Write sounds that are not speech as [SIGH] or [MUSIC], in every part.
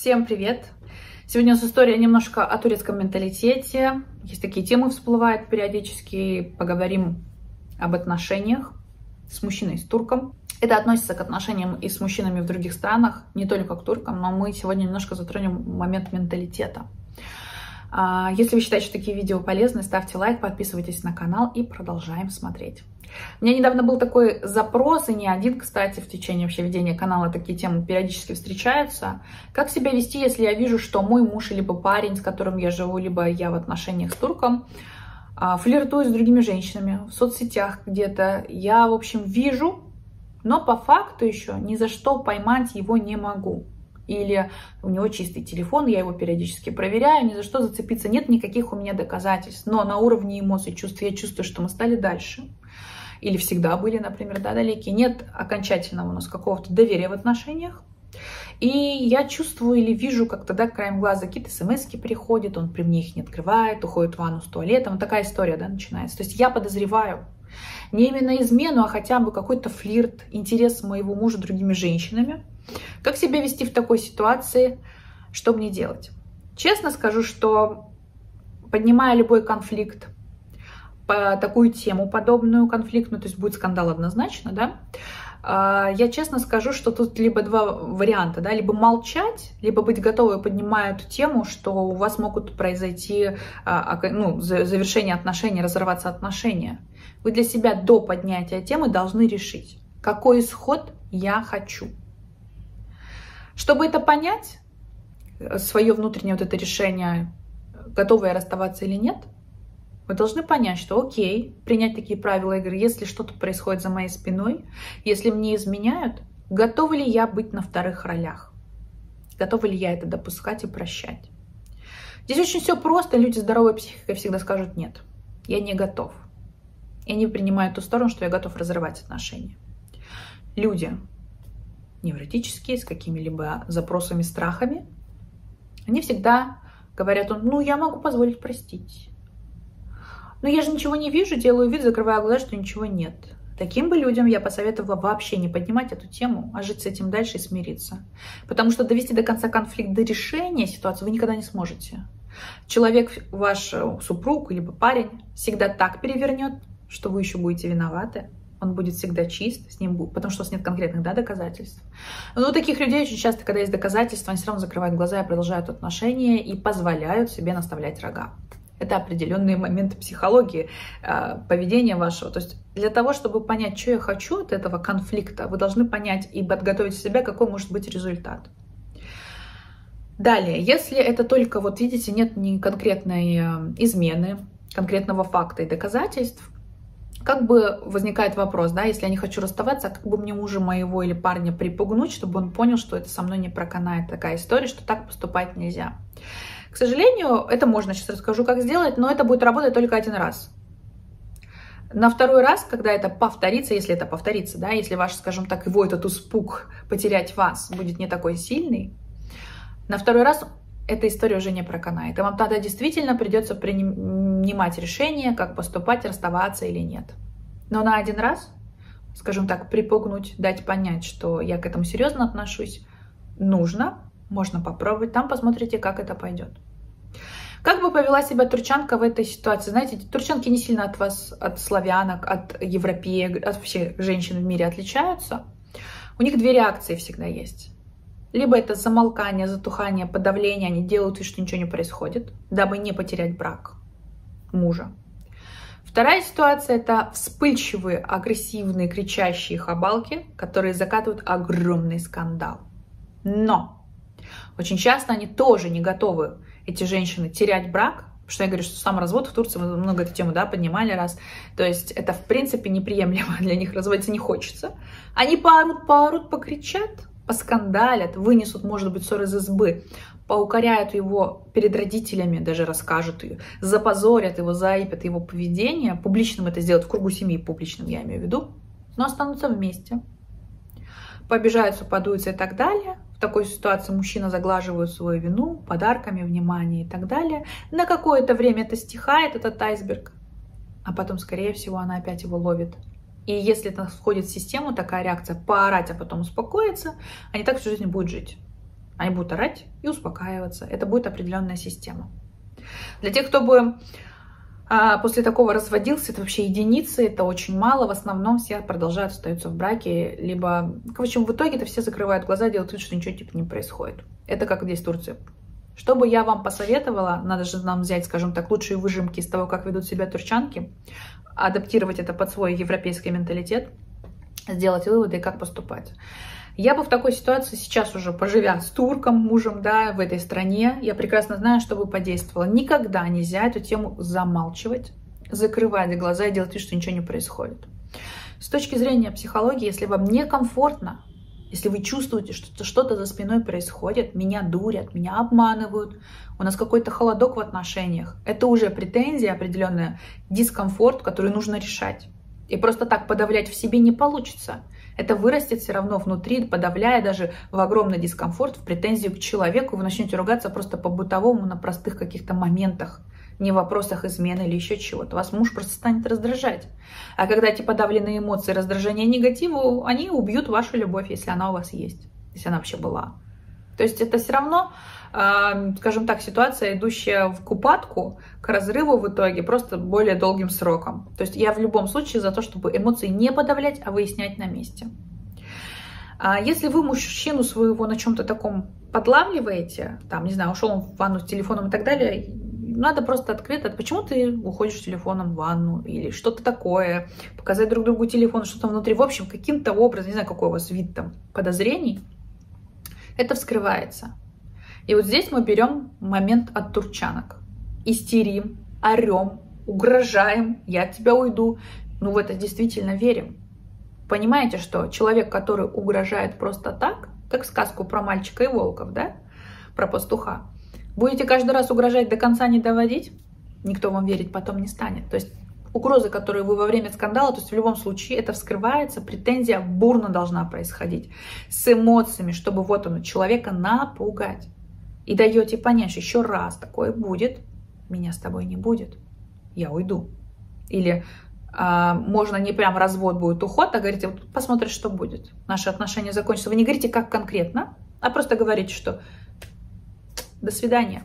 Всем привет! Сегодня у нас история немножко о турецком менталитете. Есть такие темы всплывают периодически. Поговорим об отношениях с мужчиной, с турком. Это относится к отношениям и с мужчинами в других странах, не только к туркам, но мы сегодня немножко затронем момент менталитета. А, если вы считаете, что такие видео полезны, ставьте лайк, подписывайтесь на канал и продолжаем смотреть. У меня недавно был такой запрос, и не один, кстати, в течение вообще ведения канала такие темы периодически встречаются. Как себя вести, если я вижу, что мой муж, либо парень, с которым я живу, либо я в отношениях с турком, а, флиртует с другими женщинами в соцсетях где-то. Я, в общем, вижу, но по факту еще ни за что поймать его не могу или у него чистый телефон, я его периодически проверяю, ни за что зацепиться, нет никаких у меня доказательств. Но на уровне эмоций, чувств я чувствую, что мы стали дальше. Или всегда были, например, да, далекие. Нет окончательного у нас какого-то доверия в отношениях. И я чувствую или вижу, как тогда краем глаза какие-то смс приходят, он при мне их не открывает, уходит в ванну с туалетом. Вот такая история, да, начинается. То есть я подозреваю не именно измену, а хотя бы какой-то флирт, интерес моего мужа другими женщинами. Как себя вести в такой ситуации? Что мне делать? Честно скажу, что поднимая любой конфликт, по такую тему подобную конфликтную, то есть будет скандал однозначно, да, я честно скажу, что тут либо два варианта, да, либо молчать, либо быть готовы, поднимая эту тему, что у вас могут произойти а, ну, завершение отношений, разорваться отношения. Вы для себя до поднятия темы должны решить, какой исход я хочу. Чтобы это понять, э, свое внутреннее вот это решение, готова я расставаться или нет, вы должны понять, что окей, принять такие правила игры, если что-то происходит за моей спиной, если мне изменяют, готова ли я быть на вторых ролях? Готова ли я это допускать и прощать? Здесь очень все просто, люди здоровой психикой всегда скажут нет, я не готов. И они принимают ту сторону, что я готов разрывать отношения. Люди, невротические, с какими-либо запросами, страхами, они всегда говорят, ну, я могу позволить простить. Но я же ничего не вижу, делаю вид, закрываю глаза, что ничего нет. Таким бы людям я посоветовала вообще не поднимать эту тему, а жить с этим дальше и смириться. Потому что довести до конца конфликт, до решения ситуации вы никогда не сможете. Человек, ваш супруг или парень, всегда так перевернет, что вы еще будете виноваты он будет всегда чист, с ним будет, потому что у вас нет конкретных да, доказательств. Но у таких людей очень часто, когда есть доказательства, они все равно закрывают глаза и продолжают отношения и позволяют себе наставлять рога. Это определенные моменты психологии, э, поведения вашего. То есть для того, чтобы понять, что я хочу от этого конфликта, вы должны понять и подготовить себя, какой может быть результат. Далее, если это только, вот видите, нет ни конкретной э, измены, конкретного факта и доказательств, как бы возникает вопрос, да, если я не хочу расставаться, а как бы мне мужа моего или парня припугнуть, чтобы он понял, что это со мной не проканает такая история, что так поступать нельзя. К сожалению, это можно, сейчас расскажу, как сделать, но это будет работать только один раз. На второй раз, когда это повторится, если это повторится, да, если ваш, скажем так, его этот испуг потерять вас будет не такой сильный, на второй раз эта история уже не проканает. И вам тогда действительно придется принимать решение, как поступать, расставаться или нет. Но на один раз, скажем так, припугнуть, дать понять, что я к этому серьезно отношусь, нужно, можно попробовать, там посмотрите, как это пойдет. Как бы повела себя турчанка в этой ситуации? Знаете, турчанки не сильно от вас, от славянок, от европеек, от всех женщин в мире отличаются. У них две реакции всегда есть. Либо это замолкание, затухание, подавление, они делают вид, что ничего не происходит, дабы не потерять брак мужа. Вторая ситуация – это вспыльчивые, агрессивные, кричащие хабалки, которые закатывают огромный скандал. Но очень часто они тоже не готовы, эти женщины, терять брак, что я говорю, что сам развод в Турции, мы много эту тему да, поднимали раз, то есть это в принципе неприемлемо [LAUGHS] для них, разводиться не хочется. Они поорут, поорут, покричат, поскандалят, вынесут, может быть, ссор из избы, поукоряют его перед родителями, даже расскажут ее, запозорят его, заипят его поведение, публичным это сделают, в кругу семьи публичным я имею в виду, но останутся вместе. Побежаются, подуются и так далее. В такой ситуации мужчина заглаживает свою вину подарками, вниманием и так далее. На какое-то время это стихает, этот айсберг, а потом, скорее всего, она опять его ловит и если это входит в систему, такая реакция, поорать, а потом успокоиться, они так всю жизнь будут жить. Они будут орать и успокаиваться. Это будет определенная система. Для тех, кто бы а, после такого разводился, это вообще единицы, это очень мало. В основном все продолжают остаются в браке, либо, в общем, в итоге это все закрывают глаза, делают вид, что ничего типа не происходит. Это как здесь в Турции. Что бы я вам посоветовала, надо же нам взять, скажем так, лучшие выжимки из того, как ведут себя турчанки, адаптировать это под свой европейский менталитет, сделать выводы и как поступать. Я бы в такой ситуации сейчас уже, поживя с турком, мужем, да, в этой стране, я прекрасно знаю, что бы подействовало. Никогда нельзя эту тему замалчивать, закрывать глаза и делать вид, что ничего не происходит. С точки зрения психологии, если вам некомфортно, если вы чувствуете, что что-то за спиной происходит, меня дурят, меня обманывают, у нас какой-то холодок в отношениях, это уже претензия определенная, дискомфорт, который нужно решать. И просто так подавлять в себе не получится. Это вырастет все равно внутри, подавляя даже в огромный дискомфорт, в претензию к человеку, вы начнете ругаться просто по-бытовому на простых каких-то моментах, не в вопросах измены или еще чего-то. Вас муж просто станет раздражать. А когда эти подавленные эмоции, раздражение, негативу, они убьют вашу любовь, если она у вас есть, если она вообще была. То есть это все равно скажем так, ситуация, идущая в купатку к разрыву в итоге просто более долгим сроком. То есть я в любом случае за то, чтобы эмоции не подавлять, а выяснять на месте. А если вы мужчину своего на чем-то таком подлавливаете, там, не знаю, ушел он в ванну с телефоном и так далее, надо просто открыто, почему ты уходишь телефоном в ванну или что-то такое, показать друг другу телефон, что там внутри. В общем, каким-то образом, не знаю, какой у вас вид там подозрений, это вскрывается. И вот здесь мы берем момент от турчанок. Истерим, орем, угрожаем, я от тебя уйду. Ну, в это действительно верим. Понимаете, что человек, который угрожает просто так, как сказку про мальчика и волков, да, про пастуха, будете каждый раз угрожать до конца не доводить, никто вам верить потом не станет. То есть угрозы, которые вы во время скандала, то есть в любом случае это вскрывается, претензия бурно должна происходить с эмоциями, чтобы вот он человека напугать и даете понять, что еще раз такое будет, меня с тобой не будет, я уйду. Или а, можно не прям развод будет уход, а говорите, вот посмотришь, что будет. Наши отношения закончатся. Вы не говорите, как конкретно, а просто говорите, что до свидания.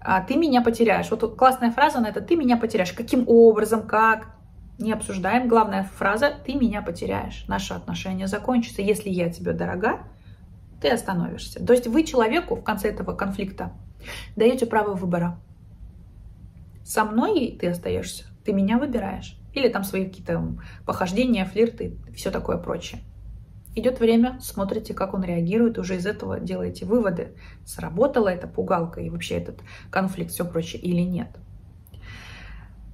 А, ты меня потеряешь. Вот классная фраза на это, ты меня потеряешь. Каким образом, как? Не обсуждаем. Главная фраза, ты меня потеряешь. Наши отношения закончатся. Если я тебе дорога, ты остановишься. То есть вы человеку в конце этого конфликта даете право выбора. Со мной ты остаешься, ты меня выбираешь. Или там свои какие-то похождения, флирты, все такое прочее. Идет время, смотрите, как он реагирует, уже из этого делаете выводы, сработала эта пугалка и вообще этот конфликт, все прочее или нет.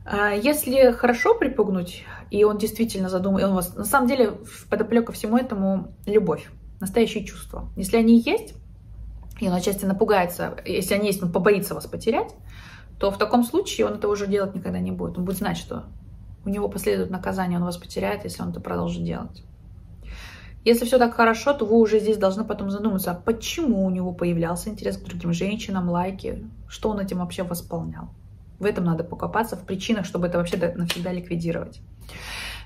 А если хорошо припугнуть, и он действительно задумал, он вас, на самом деле, в подоплеку всему этому любовь настоящие чувства. Если они есть, и он отчасти напугается, если они есть, он побоится вас потерять, то в таком случае он этого уже делать никогда не будет. Он будет знать, что у него последует наказание, он вас потеряет, если он это продолжит делать. Если все так хорошо, то вы уже здесь должны потом задуматься, а почему у него появлялся интерес к другим женщинам, лайки, что он этим вообще восполнял. В этом надо покопаться, в причинах, чтобы это вообще навсегда ликвидировать.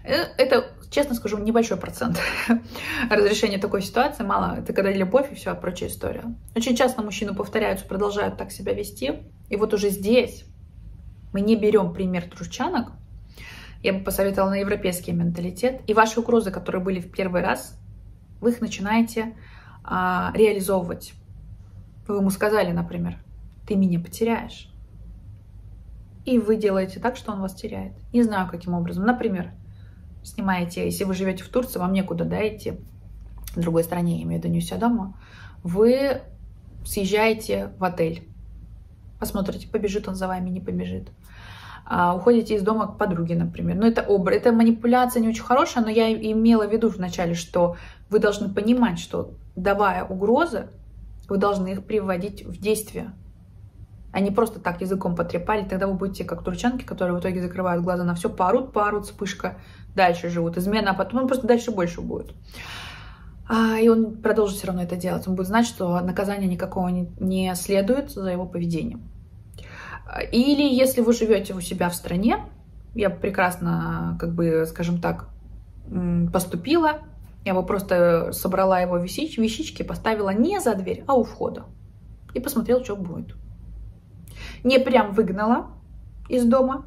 Э, это, честно скажу, небольшой процент [LAUGHS] разрешения такой ситуации. Мало, это когда любовь и все, прочая история. Очень часто мужчины повторяются, продолжают так себя вести. И вот уже здесь мы не берем пример трущанок. Я бы посоветовала на европейский менталитет. И ваши угрозы, которые были в первый раз, вы их начинаете а, реализовывать. Вы ему сказали, например, ты меня потеряешь. И вы делаете так, что он вас теряет. Не знаю, каким образом. Например, снимаете, если вы живете в Турции, вам некуда да, идти, в другой стране, я имею в виду не у себя дома, вы съезжаете в отель, посмотрите, побежит он за вами, не побежит. А, уходите из дома к подруге, например. Ну, это образ, это манипуляция не очень хорошая, но я имела в виду вначале, что вы должны понимать, что давая угрозы, вы должны их приводить в действие. А просто так языком потрепали, тогда вы будете как турчанки, которые в итоге закрывают глаза на все, парут, парут, вспышка, дальше живут. Измена, а потом он просто дальше больше будет. А, и он продолжит все равно это делать. Он будет знать, что наказания никакого не, не следует за его поведением. Или если вы живете у себя в стране, я прекрасно, как бы, скажем так, поступила, Я бы просто собрала его вещички, вещички, поставила не за дверь, а у входа. И посмотрела, что будет. Не прям выгнала из дома,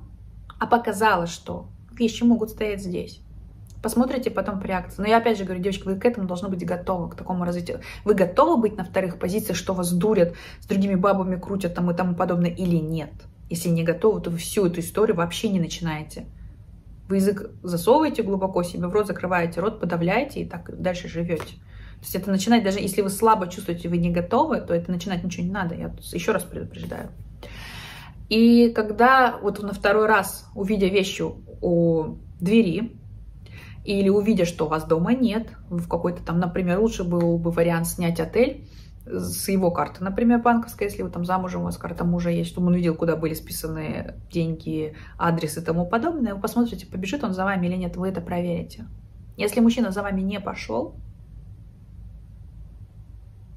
а показала, что вещи могут стоять здесь. Посмотрите потом по реакции. Но я опять же говорю, девочки, вы к этому должны быть готовы, к такому развитию. Вы готовы быть на вторых позициях, что вас дурят, с другими бабами крутят там и тому подобное, или нет? Если не готовы, то вы всю эту историю вообще не начинаете. Вы язык засовываете глубоко себе в рот, закрываете рот, подавляете и так дальше живете. То есть это начинать, даже если вы слабо чувствуете, вы не готовы, то это начинать ничего не надо. Я еще раз предупреждаю. И когда вот на второй раз, увидя вещи у двери, или увидя, что у вас дома нет, в какой-то там, например, лучше был бы вариант снять отель с его карты, например, банковской, если вы там замужем, у вас карта мужа есть, чтобы он увидел, куда были списаны деньги, адрес и тому подобное, вы посмотрите, побежит он за вами или нет, вы это проверите. Если мужчина за вами не пошел,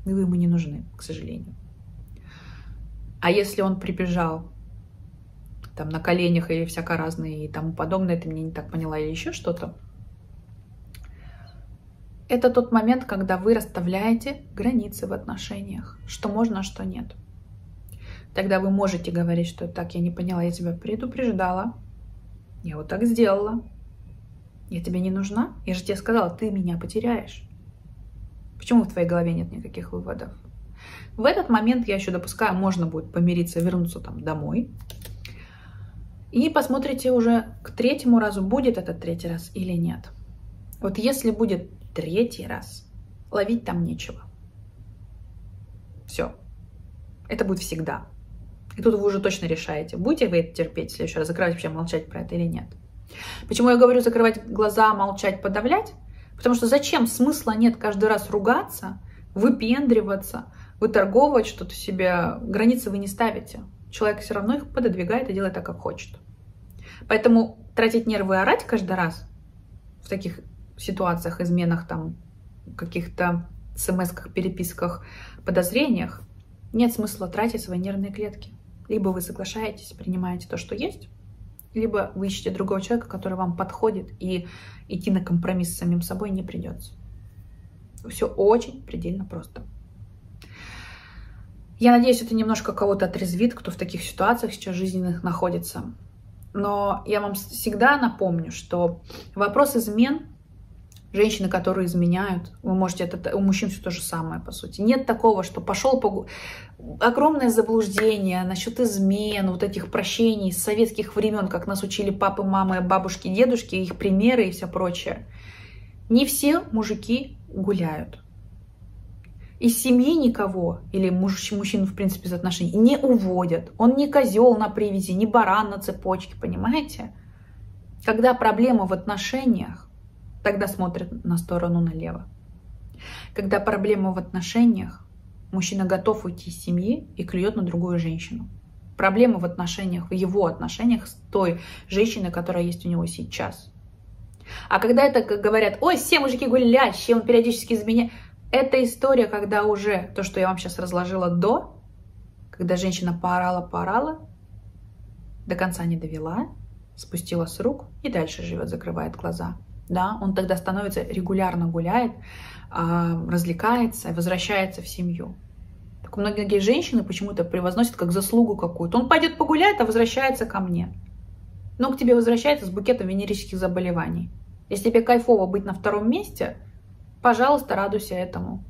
вы ему не нужны, к сожалению. А если он прибежал там на коленях или всяко разные и тому подобное, ты мне не так поняла или еще что-то, это тот момент, когда вы расставляете границы в отношениях, что можно, а что нет. Тогда вы можете говорить, что так, я не поняла, я тебя предупреждала, я вот так сделала, я тебе не нужна, я же тебе сказала, ты меня потеряешь. Почему в твоей голове нет никаких выводов? В этот момент я еще допускаю, можно будет помириться, вернуться там домой. И посмотрите уже к третьему разу, будет этот третий раз или нет. Вот если будет третий раз, ловить там нечего. Все. Это будет всегда. И тут вы уже точно решаете, будете вы это терпеть в следующий раз, закрывать вообще, молчать про это или нет. Почему я говорю закрывать глаза, молчать, подавлять? Потому что зачем смысла нет каждый раз ругаться, выпендриваться, выторговывать что-то себе, границы вы не ставите. Человек все равно их пододвигает и делает так, как хочет. Поэтому тратить нервы и орать каждый раз в таких ситуациях, изменах, там, каких-то смс-ках, переписках, подозрениях, нет смысла тратить свои нервные клетки. Либо вы соглашаетесь, принимаете то, что есть, либо вы ищете другого человека, который вам подходит, и идти на компромисс с самим собой не придется. Все очень предельно просто. Я надеюсь, это немножко кого-то отрезвит, кто в таких ситуациях сейчас жизненных находится. Но я вам всегда напомню, что вопрос измен Женщины, которые изменяют, вы можете, это у мужчин все то же самое, по сути. Нет такого, что пошел по... Огромное заблуждение насчет измен, вот этих прощений с советских времен, как нас учили папы, мамы, бабушки, дедушки, их примеры и все прочее. Не все мужики гуляют. Из семьи никого, или муж, мужчин, в принципе, из отношений, не уводят. Он не козел на привязи, не баран на цепочке, понимаете? Когда проблема в отношениях, тогда смотрит на сторону налево. Когда проблема в отношениях, мужчина готов уйти из семьи и клюет на другую женщину. Проблема в отношениях, в его отношениях с той женщиной, которая есть у него сейчас. А когда это говорят, ой, все мужики гулящие, он периодически изменяет. Это история, когда уже то, что я вам сейчас разложила до, когда женщина поорала-поорала, до конца не довела, спустила с рук и дальше живет, закрывает глаза да, он тогда становится регулярно гуляет, а, развлекается, возвращается в семью. Так многие женщины почему-то превозносят как заслугу какую-то. Он пойдет погуляет, а возвращается ко мне. Но к тебе возвращается с букетом венерических заболеваний. Если тебе кайфово быть на втором месте, пожалуйста, радуйся этому.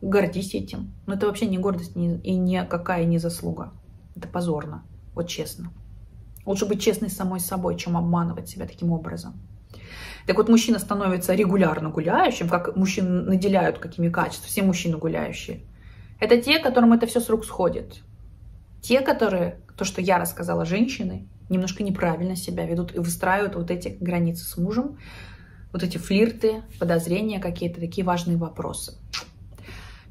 Гордись этим. Но это вообще не гордость и никакая не заслуга. Это позорно. Вот честно. Лучше быть честной с самой собой, чем обманывать себя таким образом. Так вот, мужчина становится регулярно гуляющим, как мужчин наделяют какими качествами, все мужчины гуляющие. Это те, которым это все с рук сходит. Те, которые, то, что я рассказала, женщины, немножко неправильно себя ведут и выстраивают вот эти границы с мужем, вот эти флирты, подозрения какие-то, такие важные вопросы.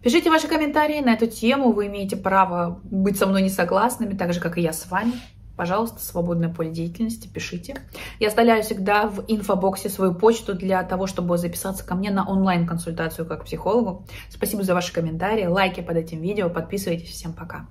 Пишите ваши комментарии на эту тему, вы имеете право быть со мной не согласными, так же, как и я с вами пожалуйста, свободное поле деятельности, пишите. Я оставляю всегда в инфобоксе свою почту для того, чтобы записаться ко мне на онлайн-консультацию как психологу. Спасибо за ваши комментарии, лайки под этим видео, подписывайтесь. Всем пока!